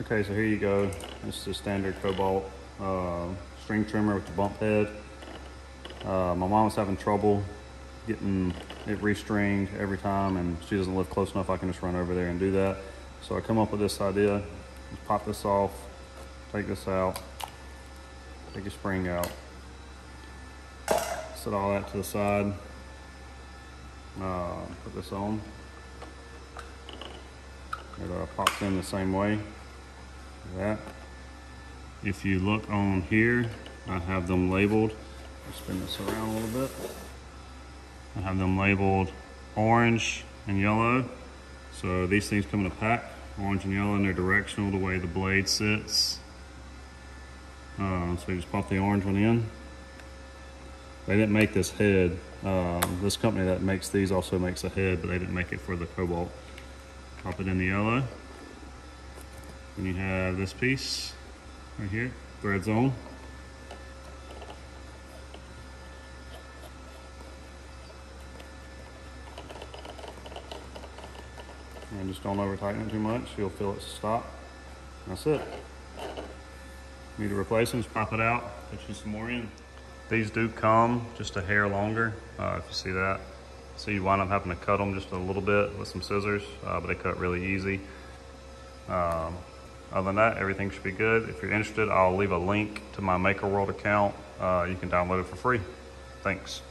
Okay, so here you go. This is a standard Kobalt uh, string trimmer with the bump head. Uh, my mom was having trouble getting it restringed every time and she doesn't live close enough I can just run over there and do that. So I come up with this idea, pop this off, take this out, take your spring out, set all that to the side, uh, put this on. It uh, pops in the same way, that. If you look on here, I have them labeled. Spin this around a little bit. I have them labeled orange and yellow. So these things come in a pack, orange and yellow, and they're directional the way the blade sits. Uh, so you just pop the orange one in. They didn't make this head. Uh, this company that makes these also makes a head, but they didn't make it for the Kobalt. Pop it in the yellow. Then you have this piece right here, threads on. And just don't over tighten it too much. You'll feel it stop. That's it. Need to replace them, just pop it out, put you some more in. These do come just a hair longer, uh, if you see that. So you wind up having to cut them just a little bit with some scissors, uh, but they cut really easy. Um, other than that, everything should be good. If you're interested, I'll leave a link to my Maker World account. Uh, you can download it for free. Thanks.